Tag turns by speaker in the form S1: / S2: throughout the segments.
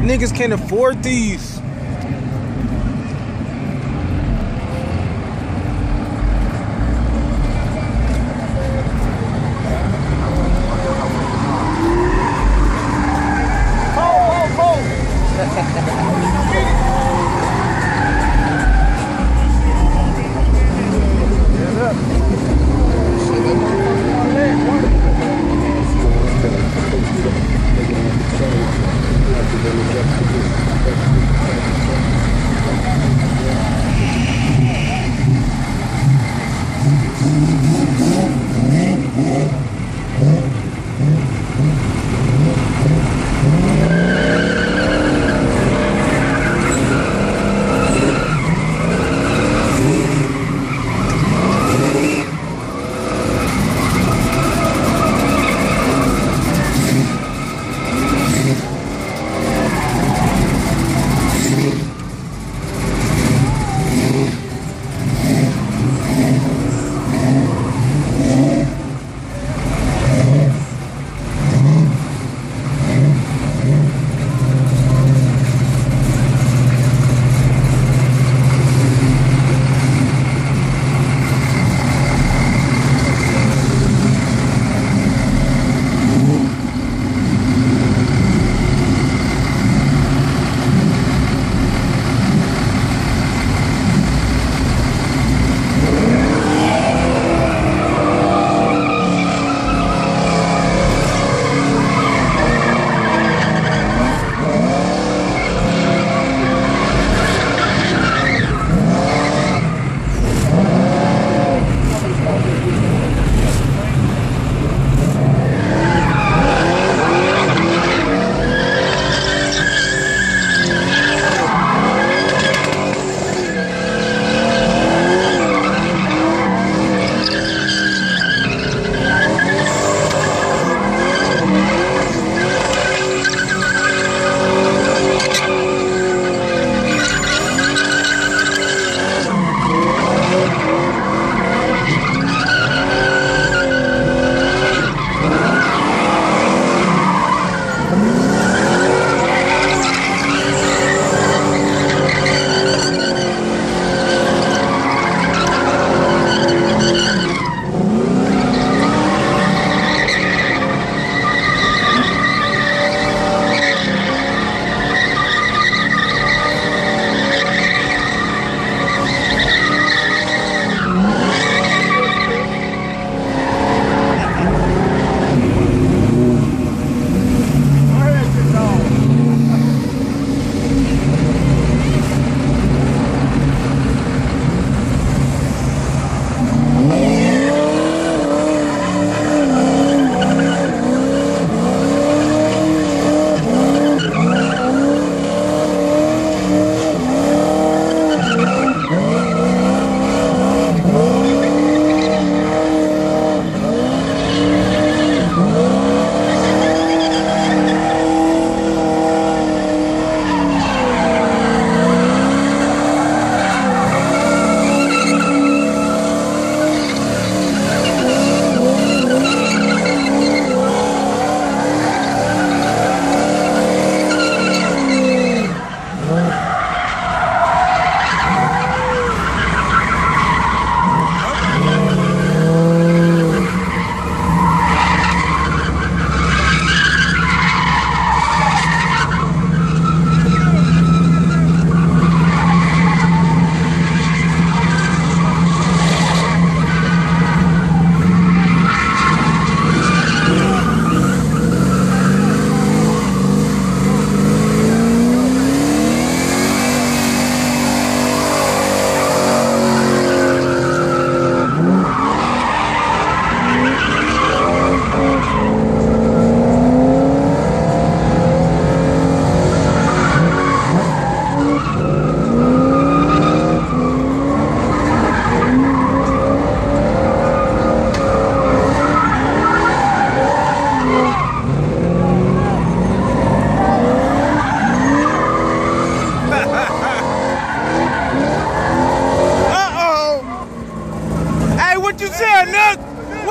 S1: Niggas can't afford these.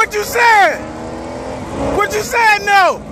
S1: What you saying? What you saying? No.